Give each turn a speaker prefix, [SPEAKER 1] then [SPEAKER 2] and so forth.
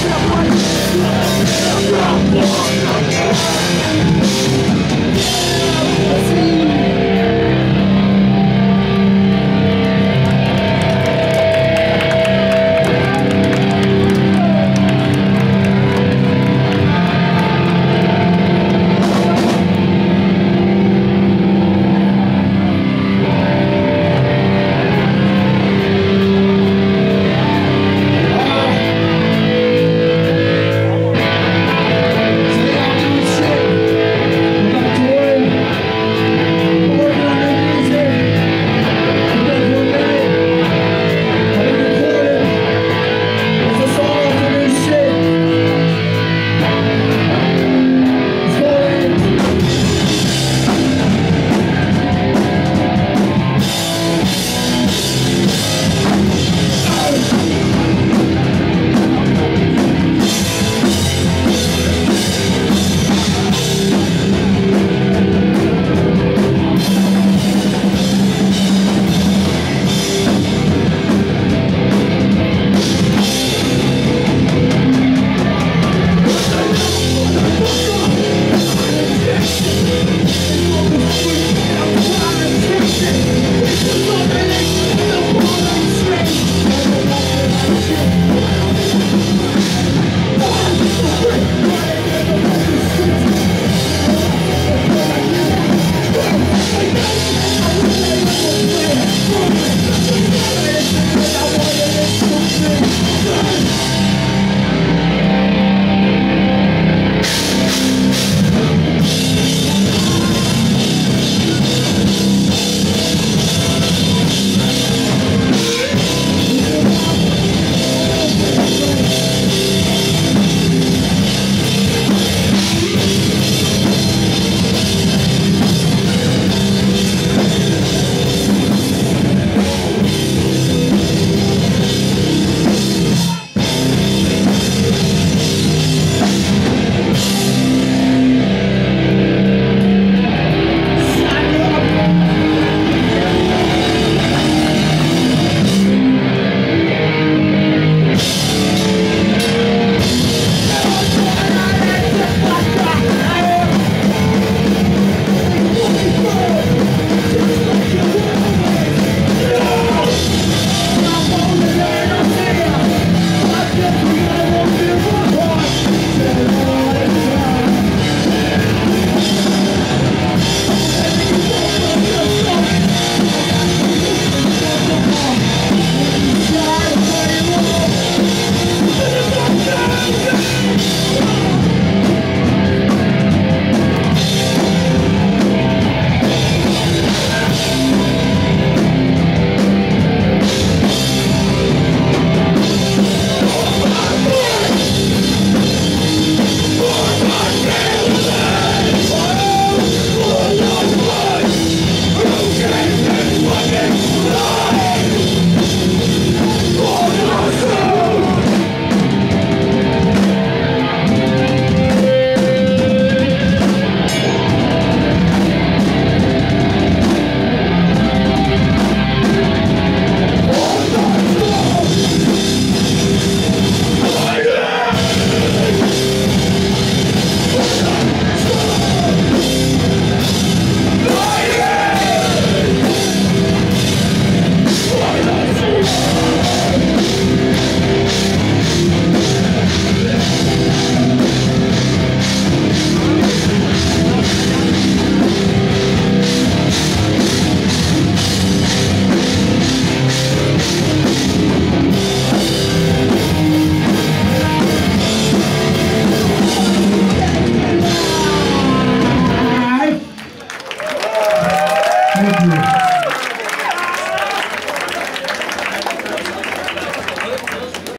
[SPEAKER 1] 是我。